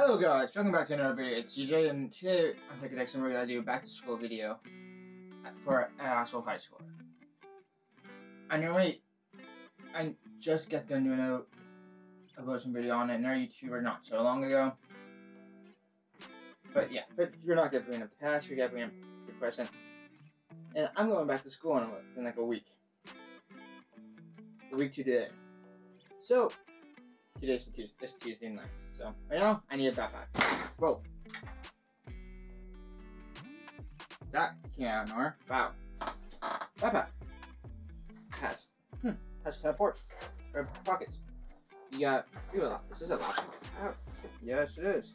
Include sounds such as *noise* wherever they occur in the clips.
Hello guys, welcome back to another video. It's CJ and today I'm taking we're gonna do a back to school video for an high school. I normally I just get done doing a, a version video on another YouTuber not so long ago. But yeah, but we're not gonna bring up the past, we're gonna bring up the present. And I'm going back to school in, in like a week. A week today. So Today's Tuesday, it's Tuesday night. So right now I need a backpack. Whoa. That can't ignore. Wow. Backpack. Has hmm, has tab ports. Or pockets. You got you a lot. This is a laptop. Oh, yes it is.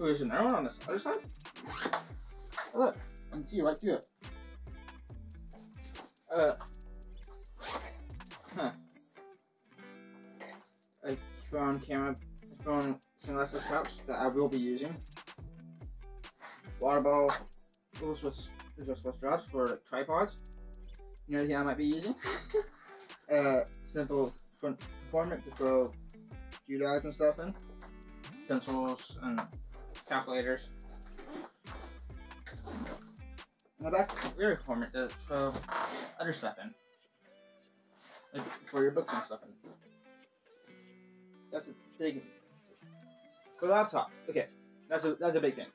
Oh, there's another one on this other side? Oh, look, I can see right through it. Uh phone camera, phone sunglasses straps that I will be using. Water bottle, little Swiss, adjustable straps for like tripods. You know anything I might be using. *laughs* uh, simple front compartment to throw doodads and stuff in. Pencils and calculators. In the back, rear compartment to throw other stuff in. Like for your books and stuff in. That's a big for laptop. Okay, that's a that's a big thing.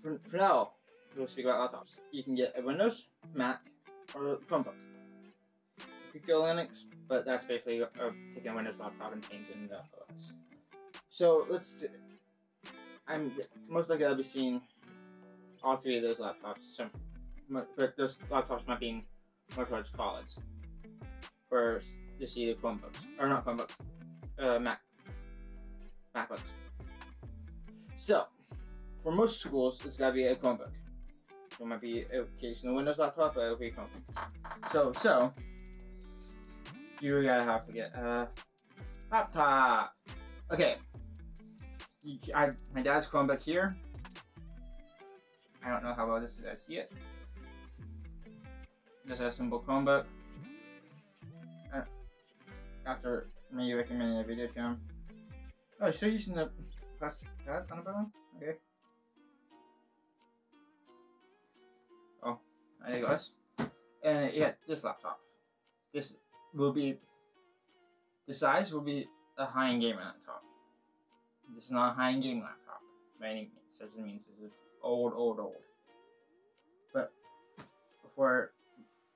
For, for now, we'll speak about laptops. You can get a Windows, Mac, or Chromebook. You could go Linux, but that's basically uh, taking a Windows laptop and changing the OS. So let's. I'm most likely I'll be seeing all three of those laptops. So, but those laptops might be more towards college. For to see the Chromebooks or not Chromebooks, uh, Mac MacBooks. So, for most schools, it's gotta be a Chromebook. It might be a occasional Windows laptop, but it'll be a Chromebook. So, so, you gotta have to get a laptop. Okay. I, my dad's Chromebook here. I don't know how well this is. I see it. Just a simple Chromebook. Uh, after me recommending a video to him, Oh, still using the plastic pad on the bottom? Okay. Oh, there you guys. And yeah, this laptop. This will be, the size will be a high-end gaming laptop. This is not a high-end gaming laptop by any means. Doesn't mean this is old, old, old. But for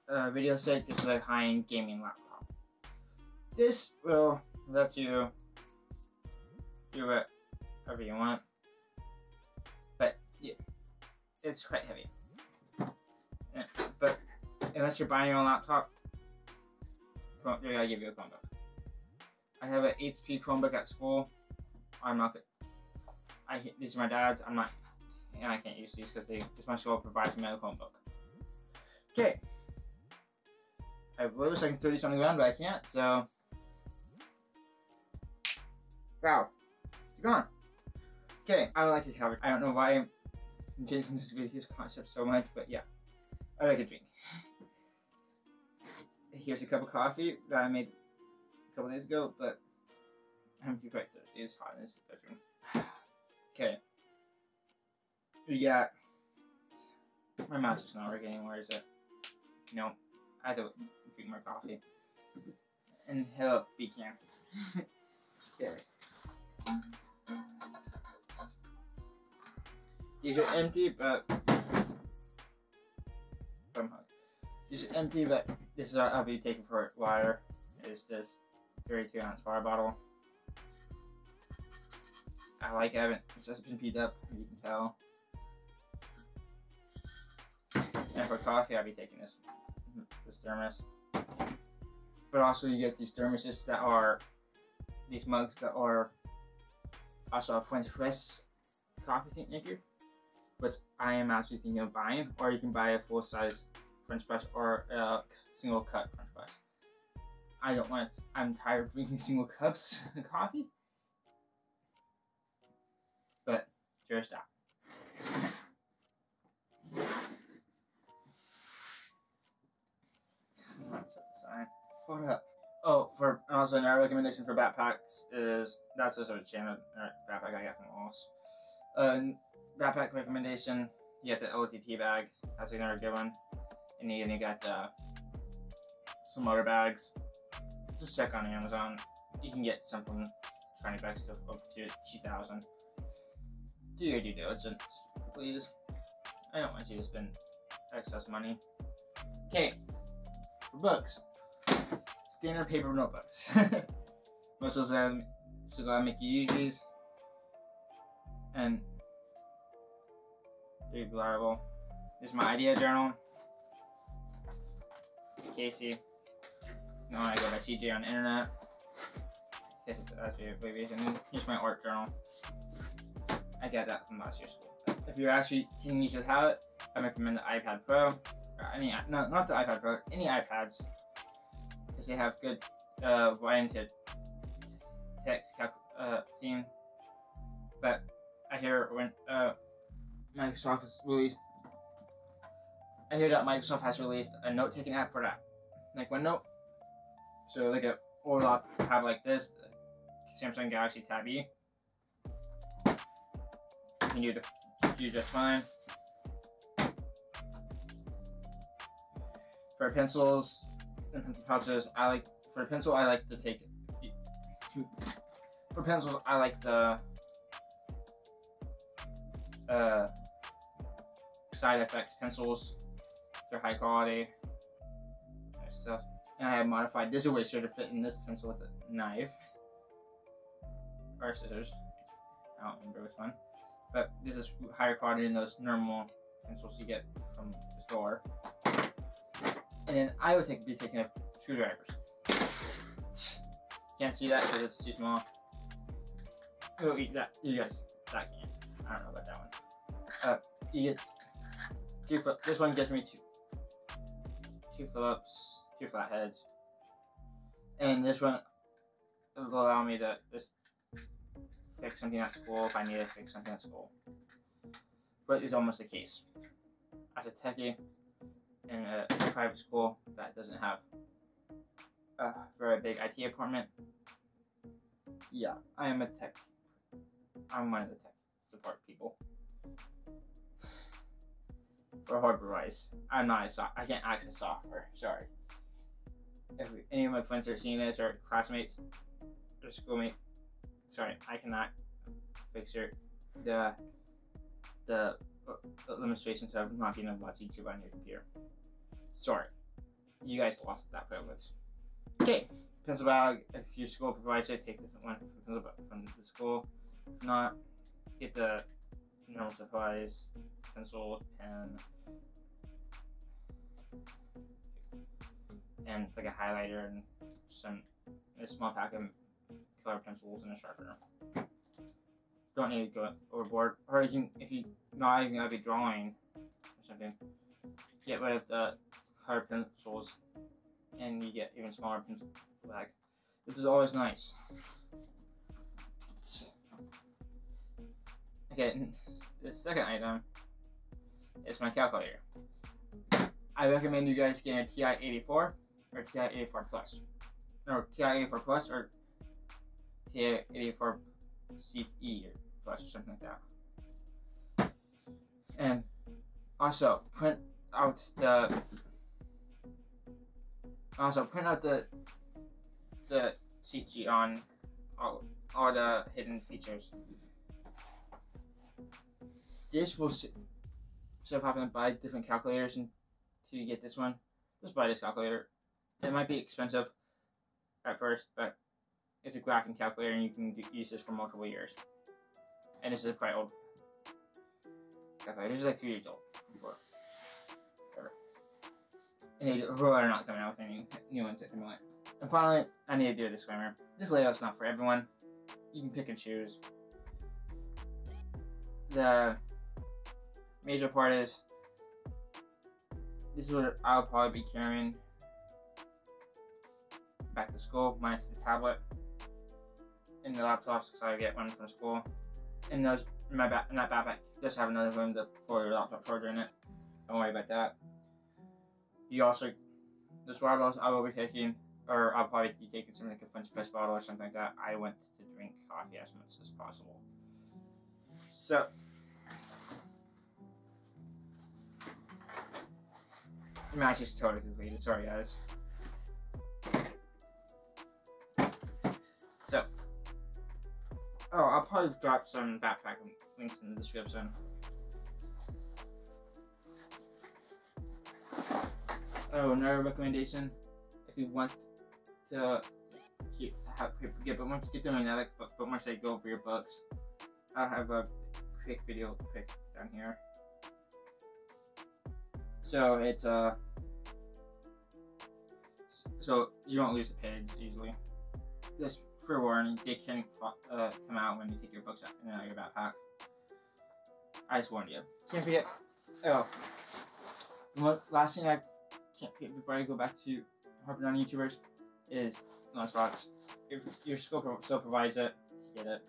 uh, video sake, this is a high-end gaming laptop. This will let you do it whatever you want. But yeah, it's quite heavy. Yeah, but unless you're buying your own laptop, they're gonna give you a Chromebook. I have an HP Chromebook at school. I'm not good. I these are my dad's. I'm not, and I can't use these because they this my school provides me a Chromebook. Okay. I wish I can throw these on the ground, but I can't. So. Wow gone. Okay, I like to have it. I don't know why I'm changing this video's concept so much, but yeah. I like a drink. *laughs* Here's a cup of coffee that I made a couple days ago, but I'm too quite thirsty. It's hot in this bedroom. okay. Got my mouth's just not working anymore, is it? No. I had to drink more coffee. And hello, be can. okay. These are empty, but these are empty, but this is I'll be taking for water. Is this 32 ounce water bottle? I like having it's just been beat up, you can tell. And for coffee, I'll be taking this this thermos. But also, you get these thermoses that are these mugs that are also a French press coffee thing maker which I am actually thinking of buying, or you can buy a full size French press or a single cut French press. I don't want to, I'm tired of drinking *laughs* single cups of coffee. But there's that. Set aside. Foot up. Oh, for also another recommendation for backpacks is that's a sort of channel backpack I got from Loss. Uh, backpack recommendation: you get the LTT bag. That's another good one. And you got the some other bags. Just check on Amazon. You can get something from twenty bucks to up to two thousand. Do your due diligence, please. I don't want you to spend excess money. Okay, for books standard paper notebooks. *laughs* Most of them, so gotta make you use these. And they're reliable. This is my idea journal. Casey. No, I go by CJ on the internet. This is actually abbreviation. And here's my art journal. I got that from last year's school. If you're actually can use have it, I recommend the iPad Pro. Or any, no, not the iPad Pro, any iPads because they have good uh, oriented text calc- uh, theme. But I hear when uh, Microsoft has released, I hear that Microsoft has released a note taking app for that, like OneNote. So like a a have like this, Samsung Galaxy Tab E. You can do, do just fine. For pencils, and pencil pouches, I like for pencil I like to take for pencils I like the uh, side effects pencils. They're high quality stuff. And I have modified this eraser to fit in this pencil with a knife or scissors. I don't remember which one. But this is higher quality than those normal pencils you get from the store and then I would take, be taking up screwdrivers. Can't see that because it's too small. Oh, that you guys that can. I don't know about that one. Uh, you get two. This one gets me two. Two Phillips, two flatheads, and this one will allow me to just fix something at school if I need to fix something at school. But it's almost the case. As a techie, in a private school that doesn't have a very big IT department. Yeah, I am a tech. I'm one of the tech support people. For hardware-wise, I'm not a I can't access software. Sorry. If any of my friends are seeing this, or classmates, or schoolmates, sorry, I cannot fix your the the uh, limitations of not being able to watch YouTube on your computer. Sorry, you guys lost that privilege. Okay, pencil bag. If your school provides it, take the one from the school. If not, get the normal supplies, pencil, pen, and like a highlighter and some a small pack of color pencils and a sharpener. Don't need to go overboard. Or you if you not even gonna be drawing or something, get rid of the hard pencils, and you get even smaller pencil bag. This is always nice. Okay, the second item is my calculator. I recommend you guys get a TI-84 or TI-84 Plus. No, TI-84 Plus or TI-84 CE or Plus or something like that. And also, print out the also, print out the the cheat sheet on all, all the hidden features. This will instead of having to buy different calculators until you get this one, just buy this calculator. It might be expensive at first, but it's a graphing calculator and you can do, use this for multiple years. And this is a quite old calculator. This is like three years old before and they are not coming out with any new ones that come out. And finally, I need to do a disclaimer. This layout's not for everyone. You can pick and choose. The major part is this is what I'll probably be carrying back to school, minus the tablet and the laptops because I get one from school. And those my back in that backpack does have another room to pour your laptop charger in it. Don't worry about that. You also, the bottles I will be taking or I'll probably be taking something like a French press bottle or something like that. I want to drink coffee as much as possible. So. Match is totally completed. Sorry, guys. So. Oh, I'll probably drop some backpack links in the description. Oh, another recommendation. If you want to keep, have, get bookmarks, get them in like bookmarks that go over your books. I'll have a quick video quick down here. So it's uh so you don't lose the page easily. Just for warning, they can uh, come out when you take your books out in your backpack. I just warned you. Can't forget. Oh, last thing I can't forget before I go back to harping on YouTubers is Lunchbox. If your school still provides it, get it.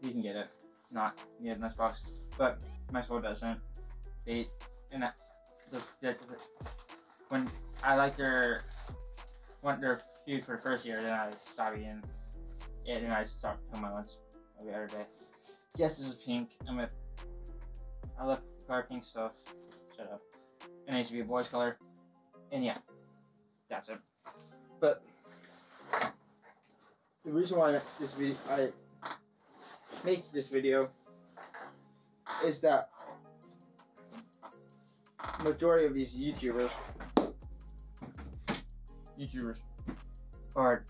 You can get it. Not need Lunchbox, but my school doesn't. They and that, the, the, when I like their went their food for the first year, then I stopped eating. Yeah, then I stopped doing my lunch every other day. Yes, this is pink. I'm a. I love color pink stuff. Shut up. It needs to be a boy's color. And yeah, that's it. But the reason why this video, I make this video is that majority of these YouTubers, YouTubers, are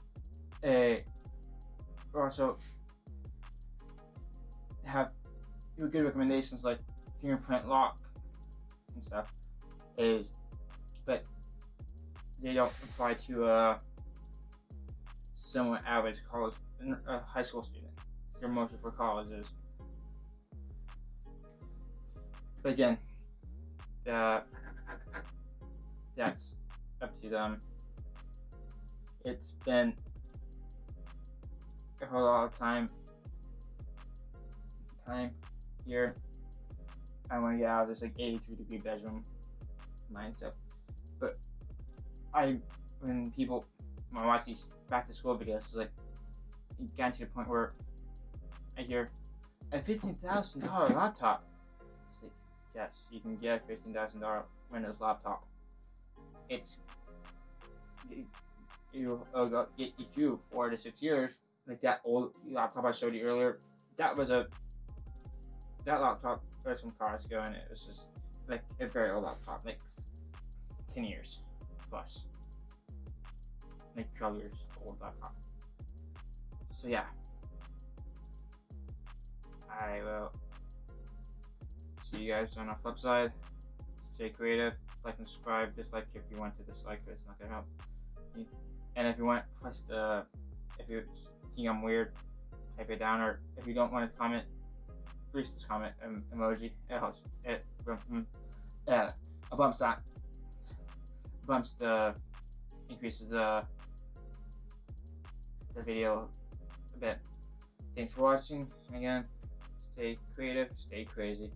a also have good recommendations like fingerprint lock and stuff is but they don't apply to a somewhat average college, a high school student. They're mostly for colleges. But again, uh, that's up to them. It's been a whole lot of time time here. I want to get out of this like 83 degree bedroom mindset. But I, when people, when I watch these back to school videos, it's like, it got to the point where I hear a $15,000 laptop. It's like, yes, you can get a $15,000 Windows laptop. It's, it, it'll get you through four to six years. Like that old laptop I showed you earlier, that was a, that laptop was from cars ago, and it was just like a very old laptop, like 10 years plus. Like 12 years old laptop. So yeah. I will see you guys on the flip side. Stay creative. Like and subscribe. Dislike if you want to dislike, it's not gonna help. And if you want, press the. If you think I'm weird, type it down. Or if you don't want to comment, please just comment um, emoji. It helps. It um, a bumps that bumps the increases the the video a bit. Thanks for watching. Again, stay creative, stay crazy.